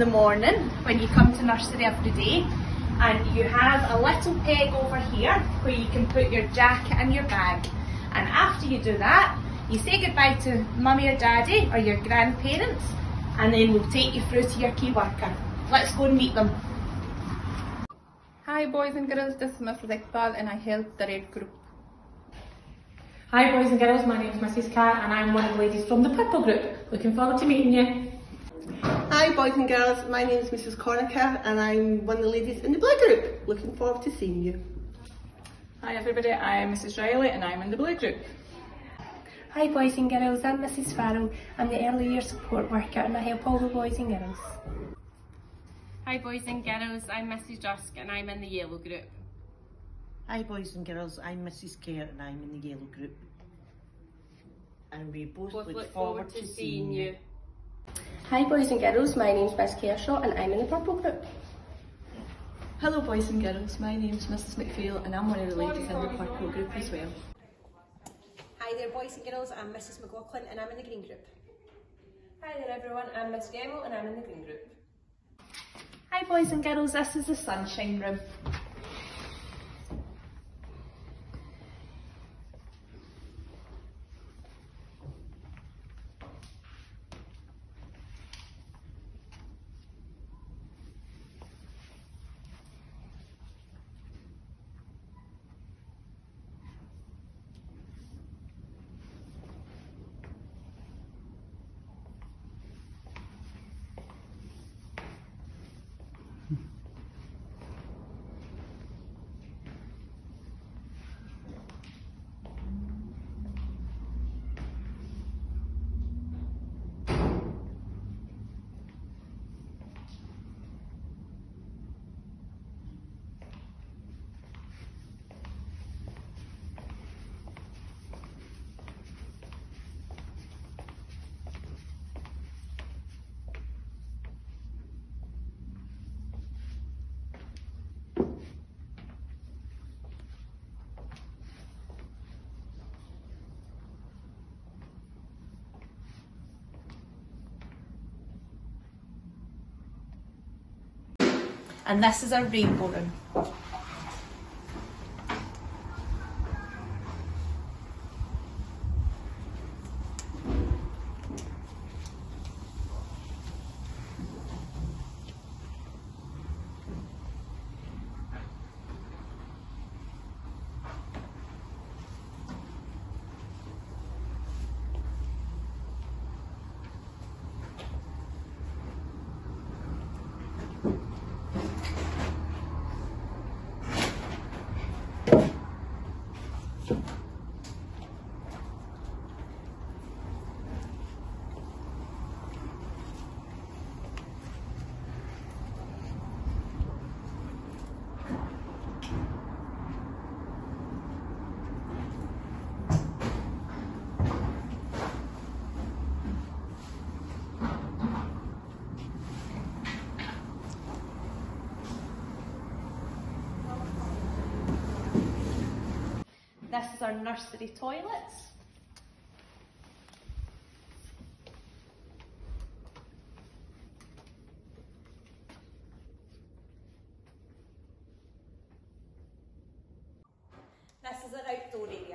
the morning when you come to nursery every day and you have a little peg over here where you can put your jacket and your bag and after you do that you say goodbye to mummy or daddy or your grandparents and then we'll take you through to your key worker. Let's go and meet them. Hi boys and girls, this is Mrs. Iqbal and I help the Red Group. Hi boys and girls, my name is Mrs Cat and I'm one of the ladies from the Purple Group. Looking forward to meeting you. Hi boys and girls, my name is Mrs Cornicker and I'm one of the ladies in the Blue Group. Looking forward to seeing you. Hi everybody, I'm Mrs Riley and I'm in the Blue Group. Hi boys and girls, I'm Mrs Farrell. I'm the early year support worker and I help all the boys and girls. Hi boys and girls, I'm Mrs Dusk and I'm in the yellow group. Hi boys and girls, I'm Mrs Kerr and I'm in the yellow group. And we both, Both look, look forward, to seeing you. Hi boys and girls, my name's Miss Kershaw and I'm in the purple group. Hello boys and girls, my name is Mrs McPhail and I'm one of the ladies in the purple group as well. Hi there boys and girls, I'm Mrs McLaughlin and I'm in the green group. Hi there everyone, I'm Miss Gemmell and I'm in the green group. Hi boys and girls, this is the sunshine room. And this is our rainbow room. this is our nursery toilets. This is our outdoor area.